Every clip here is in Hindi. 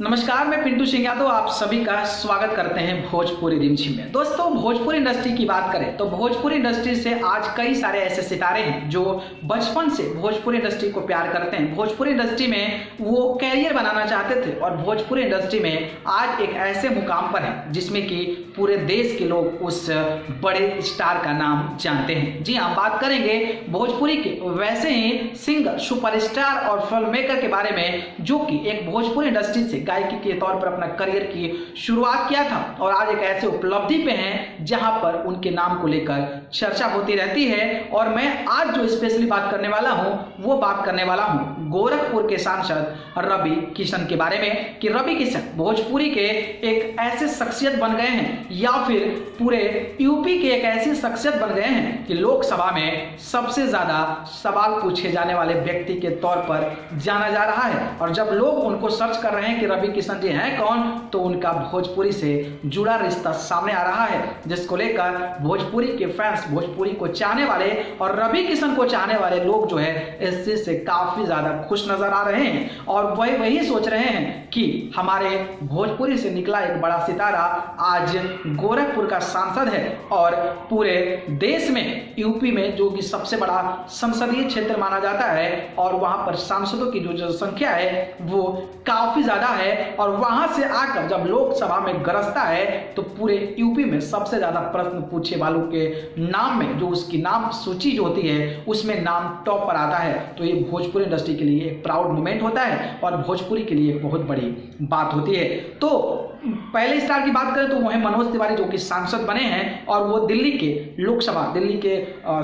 नमस्कार, मैं पिंटू सिंह यादव, आप सभी का स्वागत करते हैं भोजपुरी रिमझिम में। दोस्तों, भोजपुरी इंडस्ट्री की बात करें तो भोजपुरी इंडस्ट्री से आज कई सारे ऐसे सितारे हैं जो बचपन से भोजपुरी इंडस्ट्री को प्यार करते हैं। भोजपुरी इंडस्ट्री में वो कैरियर बनाना चाहते थे और भोजपुरी इंडस्ट्री में आज एक ऐसे मुकाम पर है जिसमें कि पूरे देश के लोग उस बड़े स्टार का नाम जानते हैं। जी हाँ बात करेंगे भोजपुरी के वैसे ही सिंगर, सुपरस्टार और फ़िल्म मेकर के बारे में, जो कि एक भोजपुरी इंडस्ट्री से गायकी के तौर पर अपना करियर की शुरुआत किया था और आज एक ऐसे उपलब्धि पे हैं जहाँ पर उनके नाम को लेकर चर्चा होती रहती है। और मैं आज जो स्पेशली बात करने वाला हूँ, वो बात करने वाला हूँ गोरखपुर के सांसद रवि किशन के बारे में कि रवि किशन भोजपुरी के एक ऐसे शख्सियत बन गए हैं या फिर पूरे यूपी के एक ऐसी शख्सियत बन गए हैं कि लोकसभा में सबसे ज़्यादा सवाल पूछे जाने वाले व्यक्ति के तौर पर जाना जा रहा है। और जब लोग उनको सर्च कर रहे हैं कि रवि किशन जी हैं कौन? तो उनका भोजपुरी से जुड़ा रिश्ता सामने आ रहा है, जिसको लेकर भोजपुरी के फैंस भोजपुरी को चाहने वाले और रवि किशन को चाहने वाले लोग जो है, इस चीज़ से काफ़ी ज़्यादा खुश नज़र आ रहे हैं और वही वही सोच रहे हैं कि हमारे भोजपुरी से निकला एक बड़ा सितारा आज गोरखपुर का सांसद है और पूरे देश में, यूपी में, जो कि सबसे बड़ा संसदीय क्षेत्र माना जाता है और वहाँ पर सांसदों की जो जनसंख्या है, वो काफ़ी ज़्यादा है। और वहाँ से आकर जब लोकसभा में गरजता है तो पूरे यूपी में सबसे ज़्यादा प्रश्न पूछे वालों के नाम में, जो उसकी नाम सूची जो होती है, उसमें नाम टॉप पर आता है। तो ये भोजपुरी इंडस्ट्री के लिए एक प्राउड मोमेंट होता है और भोजपुरी के लिए बहुत बड़ी बात होती है। तो पहले स्टार की बात करें तो वो है मनोज तिवारी, जो कि सांसद बने हैं, और वो दिल्ली के लोकसभा, दिल्ली के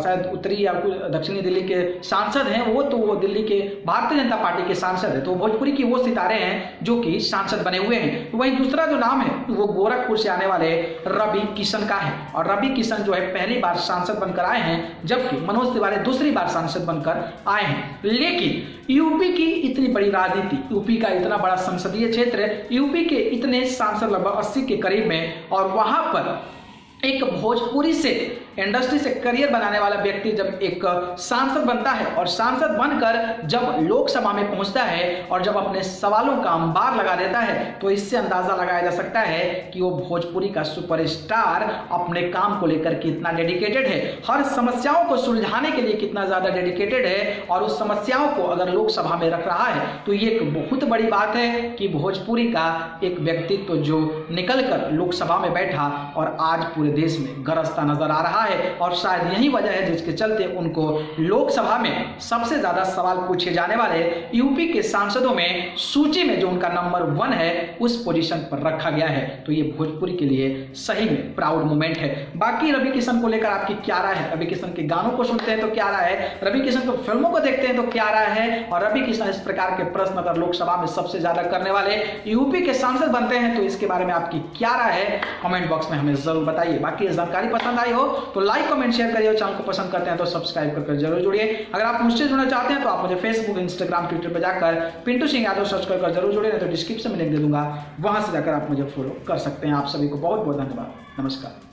शायद उत्तरी या दक्षिणी दिल्ली के सांसद हैं वो तो वो दिल्ली के भारतीय जनता पार्टी के सांसद है। तो भोजपुरी की वो सितारे हैं जो कि सांसद बने हुए हैं। तो वहीं दूसरा जो नाम है, वो गोरखपुर से आने वाले रवि किशन का है। और रवि किशन जो है पहली बार सांसद बनकर आए हैं, जबकि मनोज तिवारी दूसरी बार सांसद बनकर आए हैं। लेकिन यूपी की इतनी बड़ी राजनीति, यूपी का इतना बड़ा संसदीय क्षेत्र यूपी के इतने सांसद लगभग अस्सी के करीब में और वहाँ पर एक भोजपुरी से इंडस्ट्री से करियर बनाने वाला व्यक्ति जब एक सांसद बनता है और सांसद बनकर जब लोकसभा में पहुँचता है और जब अपने सवालों का अंबार लगा देता है तो इससे अंदाज़ा लगाया जा सकता है कि वो भोजपुरी का सुपरस्टार अपने काम को लेकर कितना डेडिकेटेड है। हर समस्याओं को सुलझाने के लिए कितना ज़्यादा डेडिकेटेड है और उस समस्याओं को अगर लोकसभा में रख रहा है तो ये एक बहुत बड़ी बात है कि भोजपुरी का एक व्यक्तित्व जो निकल कर लोकसभा में बैठा और आज पूरे देश में गरजता नज़र आ रहा है। है और शायद यही वजह है जिसके चलते उनको लोकसभा में सबसे ज़्यादा सवाल पूछे जाने वाले यूपी के सांसदों में सूची में जो उनका नंबर वन है, उस पोजीशन पर रखा गया है। तो ये भोजपुरी के लिए सही में प्राउड मोमेंट है। बाकी रवि किशन को लेकर आपकी क्या राय है? रवि किशन के गानों को सुनते हैं तो क्या राय है? रवि किशन को फ़िल्मों को देखते हैं तो क्या राय है? और रवि किशन इस प्रकार के प्रश्न अगर लोकसभा में सबसे ज़्यादा करने वाले यूपी के सांसद बनते हैं तो इसके बारे में आपकी क्या राय है? कमेंट बॉक्स में हमें ज़रूर बताइए। बाकी जानकारी पसंद आई हो तो लाइक कमेंट शेयर करिए और चैनल को पसंद करते हैं तो सब्सक्राइब करके ज़रूर जुड़िए। अगर आप मुझसे जुड़ना चाहते हैं तो आप मुझे फेसबुक इंस्टाग्राम ट्विटर पर जाकर पिंटू सिंह यादव सर्च कर ज़रूर जुड़े नहीं तो डिस्क्रिप्शन में लिंक दे दूँगा। वहाँ से जाकर आप मुझे फॉलो कर सकते हैं। आप सभी को बहुत बहुत धन्यवाद। नमस्कार।